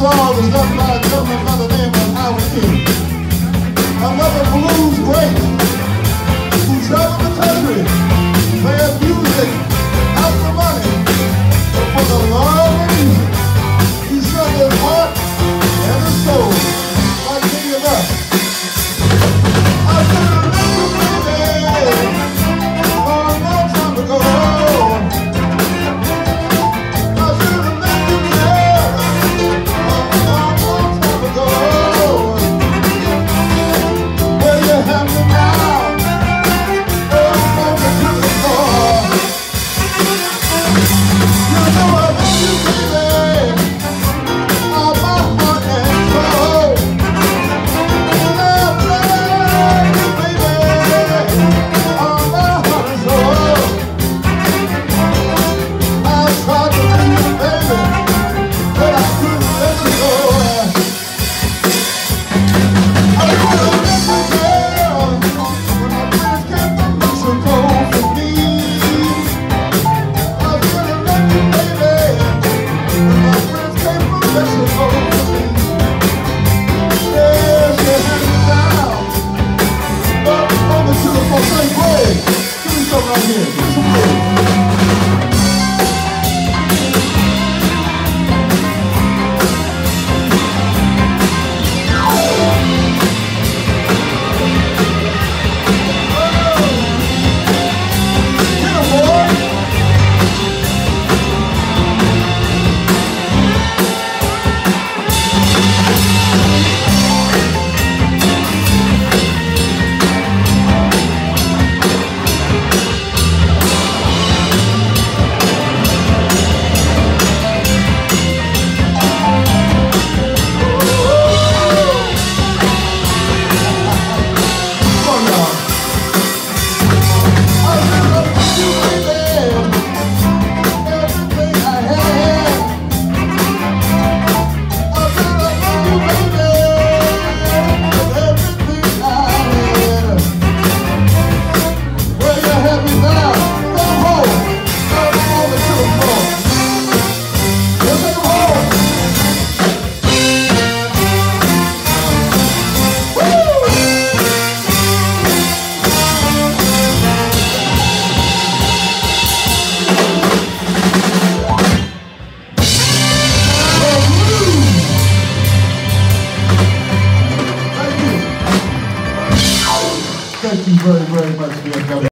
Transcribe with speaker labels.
Speaker 1: Swall is nothing but a gentleman by the name of Howard King. Another blues great. Yeah.